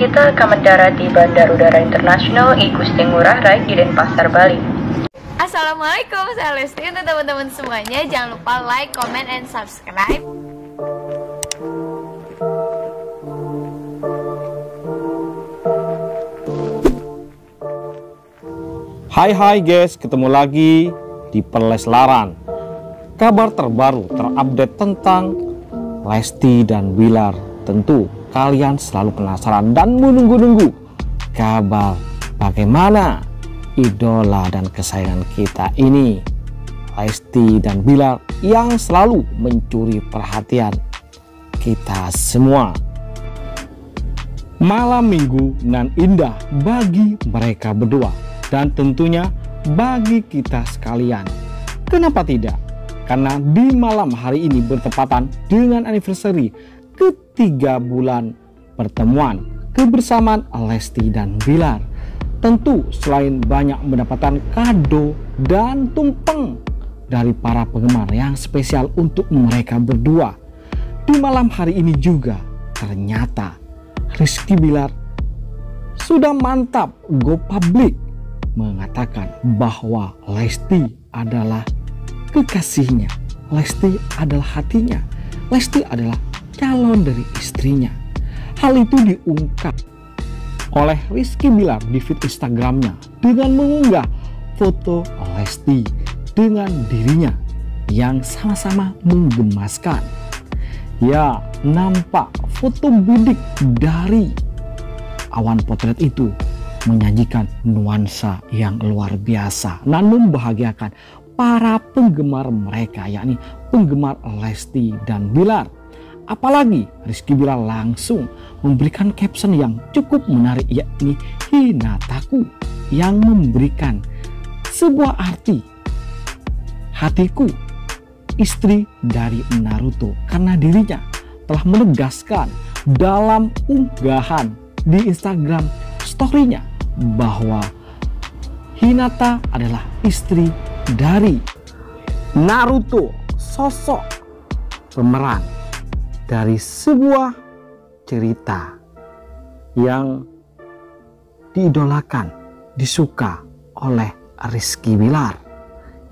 kita akan mendarat di Bandara Udara Internasional I Gusti Ngurah Rai di Denpasar, Bali. Assalamualaikum, saya Lesti untuk teman-teman semuanya. Jangan lupa like, comment, and subscribe. Hai hai guys, ketemu lagi di Perleslaran. Kabar terbaru terupdate tentang Lesti dan Bilar. Tentu kalian selalu penasaran dan menunggu-nunggu kabar bagaimana idola dan kesayangan kita ini Lesti dan Bilar yang selalu mencuri perhatian kita semua. Malam minggu nan indah bagi mereka berdua dan tentunya bagi kita sekalian. Kenapa tidak? Karena di malam hari ini bertepatan dengan anniversary ketiga bulan pertemuan kebersamaan Lesti dan Bilar. Tentu selain banyak mendapatkan kado dan tumpeng dari para penggemar yang spesial untuk mereka berdua. Di malam hari ini juga ternyata Rizky Bilar sudah mantap go public mengatakan bahwa Lesti adalah kekasihnya. Lesti adalah hatinya. Lesti adalah calon dari istrinya. Hal itu diungkap oleh Rizky Bilar di feed Instagramnya dengan mengunggah foto Lesti dengan dirinya yang sama-sama menggemaskan. Ya, nampak foto bidik dari awan potret itu menyajikan nuansa yang luar biasa dan membahagiakan para penggemar mereka yakni penggemar Lesti dan Bilar. Apalagi Rizky Bilar langsung memberikan caption yang cukup menarik yakni Hinataku yang memberikan sebuah arti. Hatiku istri dari Naruto karena dirinya telah menegaskan dalam unggahan di Instagram story-nya bahwa Hinata adalah istri dari Naruto, sosok pemeran dari sebuah cerita yang diidolakan, disuka oleh Rizky Bilar.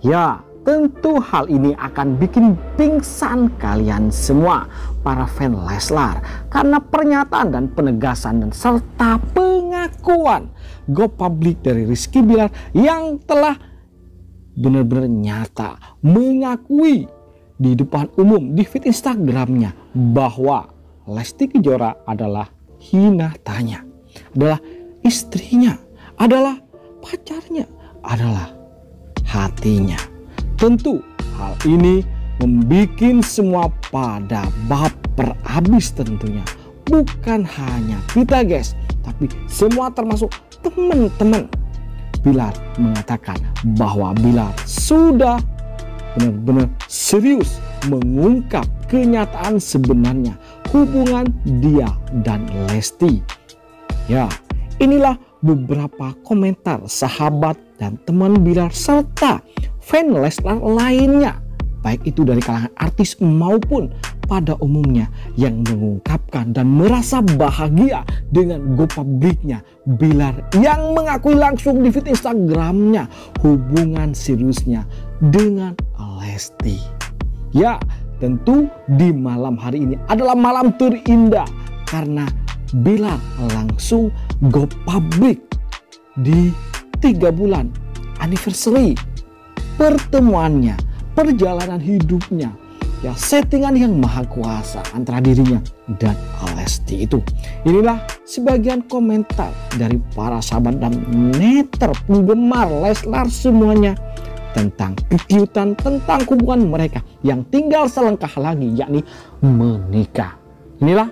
Ya, Tentu hal ini akan bikin pingsan kalian semua para fan Leslar karena pernyataan dan penegasan dan serta pengakuan go public dari Rizky Bilar yang telah benar-benar nyata mengakui di depan umum di feed Instagramnya bahwa Lesti Kejora adalah hinatanya, adalah istrinya, adalah pacarnya, adalah hatinya. Tentu hal ini membuat semua pada baper habis tentunya. Bukan hanya kita guys, tapi semua termasuk teman-teman. Bilar mengatakan bahwa Bilar sudah benar-benar serius mengungkap kenyataan sebenarnya hubungan dia dan Lesti. Ya, inilah beberapa komentar sahabat dan teman Bilar serta fan Leslar lainnya baik itu dari kalangan artis maupun pada umumnya yang mengungkapkan dan merasa bahagia dengan go publiknya Bilar yang mengakui langsung di feed Instagramnya hubungan seriusnya dengan Lesti. Ya, tentu di malam hari ini adalah malam terindah karena Bilar langsung go public di tiga bulan anniversary pertemuannya, perjalanan hidupnya, ya settingan yang maha kuasa antara dirinya dan Lesti itu. Inilah sebagian komentar dari para sahabat dan netter penggemar Leslar semuanya tentang kekiutan tentang hubungan mereka yang tinggal selengkah lagi yakni menikah. Inilah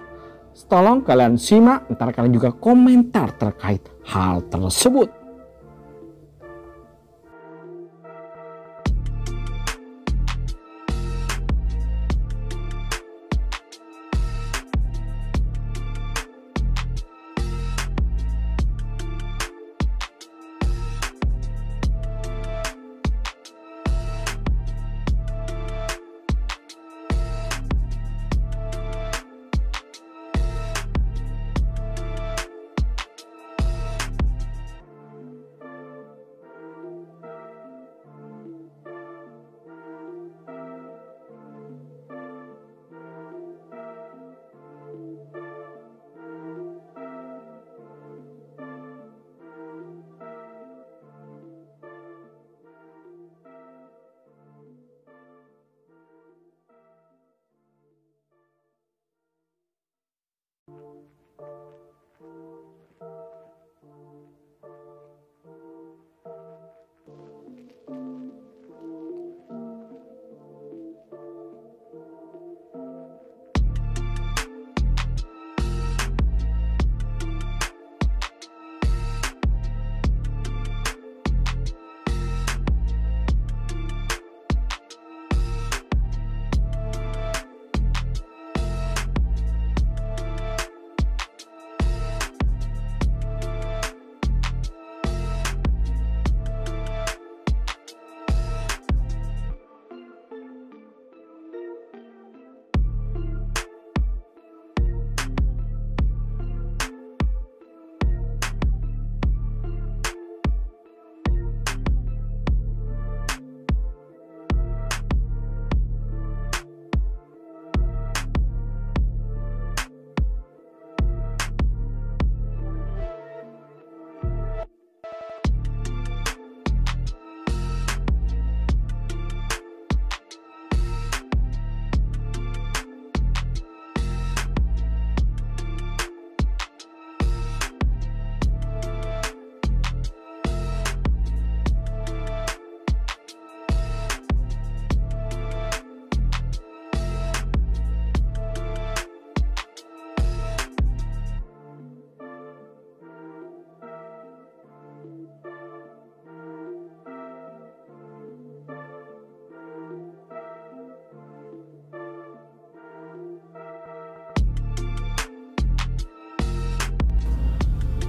tolong kalian simak ntar kalian juga komentar terkait hal tersebut.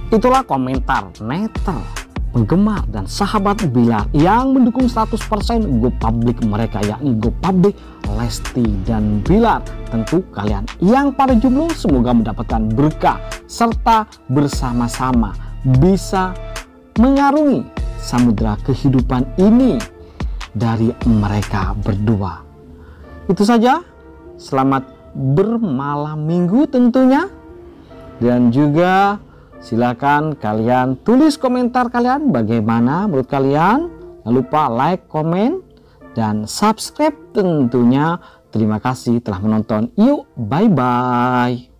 Itulah komentar netter, penggemar dan sahabat Bilar yang mendukung 100% Go Public mereka yakni Go Public, Lesti dan Bilar. Tentu kalian yang para jomblo semoga mendapatkan berkah serta bersama-sama bisa mengarungi samudera kehidupan ini dari mereka berdua. Itu saja. Selamat bermalam minggu tentunya. Dan juga Silakan kalian tulis komentar kalian bagaimana menurut kalian. Jangan lupa like, komen, dan subscribe tentunya. Terima kasih telah menonton. Yuk, bye-bye.